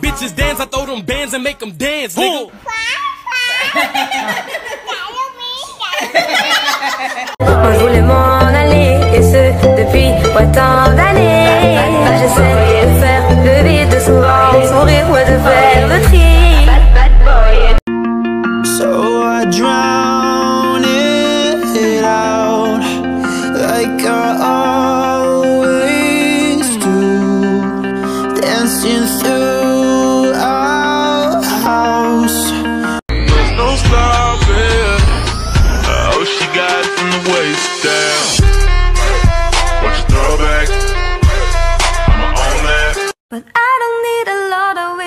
bitches dance, I throw them bands and make them dance, nigga. je voulais m'en aller et ce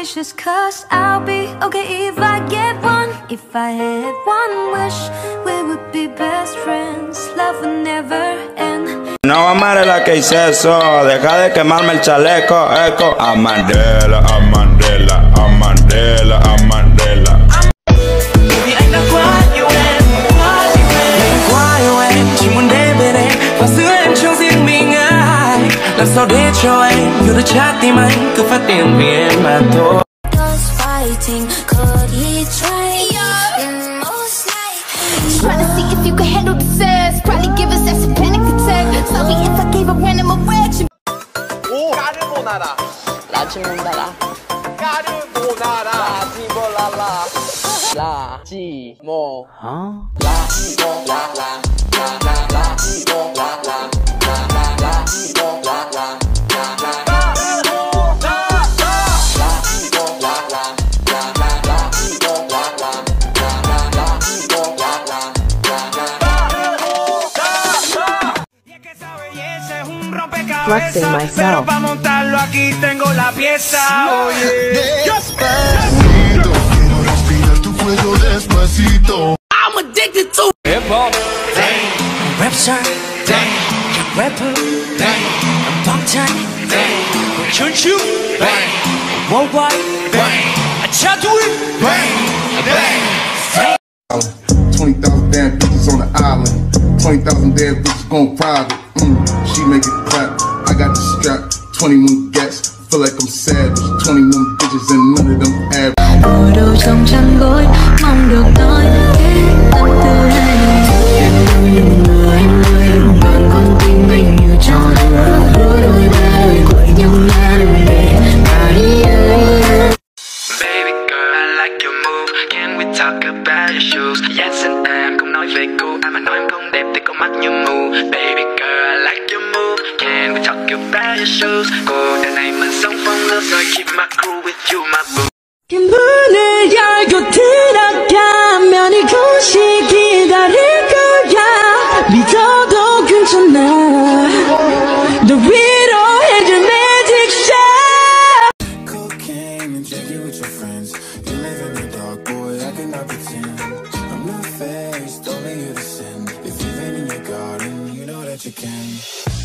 precious Cause I'll be okay if I get one If I had one wish We would be best friends Love would never end No amaré la que hice eso Deja de quemarme el chaleco Eco A Mandela, a Mandela, a Mandela, a Mandela sao để cho anh hiểu được trái tim anh Cứ phát tiền vì em mà thôi fighting Could he try yeah. Mm, in most nights? Trying to see if you can handle the sass Probably give us that a panic attack Sorry if I gave a random a reaction Oh, 까르보나라 라지몬다라 까르보나라 라지볼라라 라지모 라지볼라라 라라라지볼라 reflecting myself. I'm addicted to hip hop. Dang, rap shirt. Dang, rapper. Dang, I'm punk time. Dang, can't you? Bang, worldwide. Bang, I chat to it. Bang, bang. Twenty thousand damn bitches on the island. Twenty thousand damn bitches gon' private. Mm, she make it clap. I got the strap, 21 gats, feel like I'm savage 21 bitches and none of them trong chăn gối, mong được nói hết tâm tư này Em như người ơi, còn con tim mình như cho đứa Đứa đôi ba đời gọi nhau là đừng Baby girl, I like your move Can we talk about your shoes? Yes and em không nói về cô Ai mà nói em không đẹp thì con mắt như mù Baby girl Can we talk about your shoes? Call the name and song from the so I keep my crew with you, my boo. 문을 열고 들어가면 이곳이 기다릴 거야 믿어도 괜찮아 너 위로해줄 매직 Cocaine and drinking with your friends You live in the dark boy I cannot pretend I'm not faced only you to sin If you've been in your garden you know that you can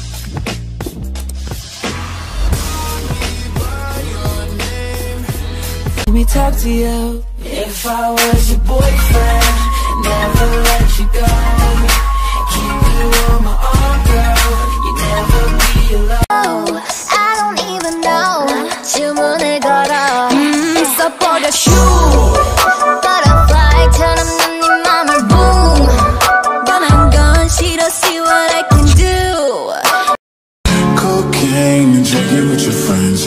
talk to you If I was your boyfriend Never let you go Keep you on my arm, girl You would never be alone oh, I don't even know 주문을 걸어 음, 써버려 슈 Butterfly처럼 난네 맘을 boom 변한 건 싫어 see what I can do Cocaine and drinking with your friends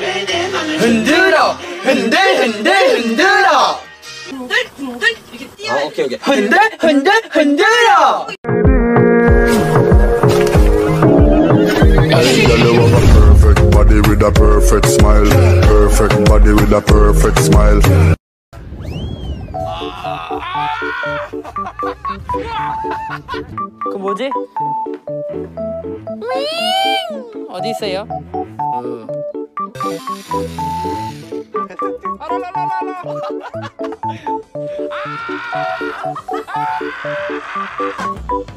흔들 흔들 흔들어 흔들 흔들 이렇게 뛰어 아 오케이 오케이 흔들 흔들 흔들어 Body with a perfect smile, perfect body with a perfect smile. 그 뭐지? 어디 있어요? 음.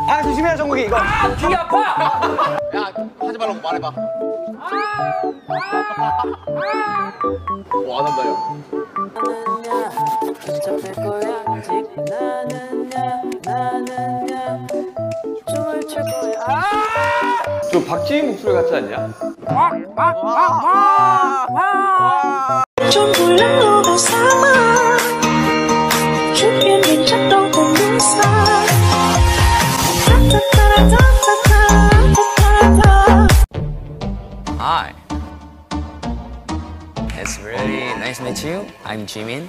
아 조심해라 정국이 이거 아귀 아파 야 하지 말라고 말해봐 와안 한다요 저 박지희 목소리 같지 않냐? 와, 와, 와, 와, 와. Hi. It's really nice to meet you. I'm Jimin.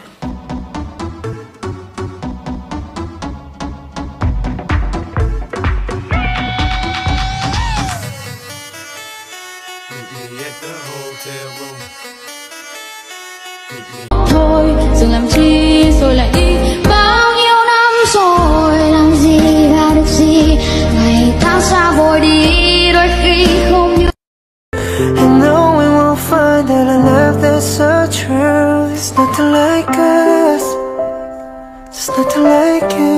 like you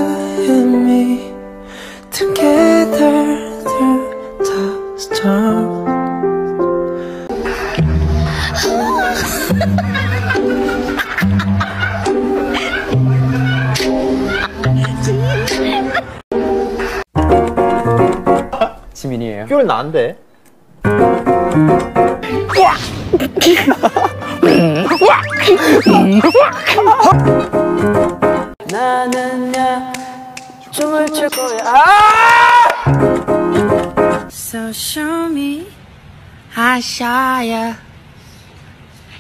and me together through the storm. 지민이에요. 뼈는 나인데. 와! 와! 와! 괜느냐 춤을 출 거야 아! So show me I shall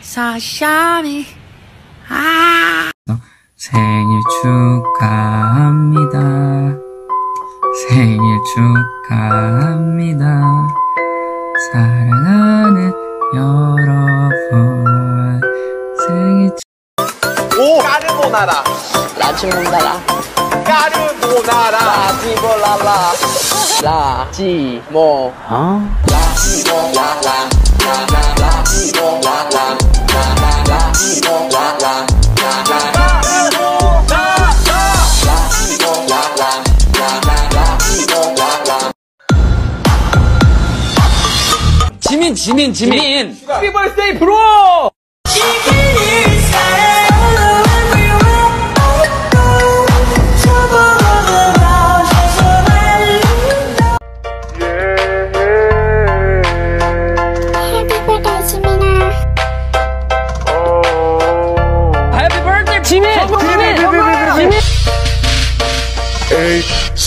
So show me 아 생일 축하합니다 생일 축하합니다 사랑하는 여러분 생일 축 오! 까르보나라. 라지몬나라. 까르보나라. 라지보라라. 라지모. 어? 라지모라라. 라지모라라. 라지모라라. 지민 지민 지민 해피 벌스데이 브로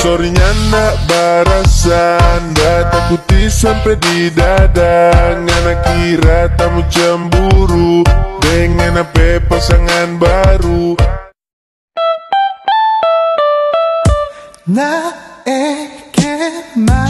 Sorinya nak barasan Tak takuti sampai di dada Ngana kira tamu cemburu Dengan apa pasangan baru kemana e,